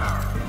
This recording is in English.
Arr.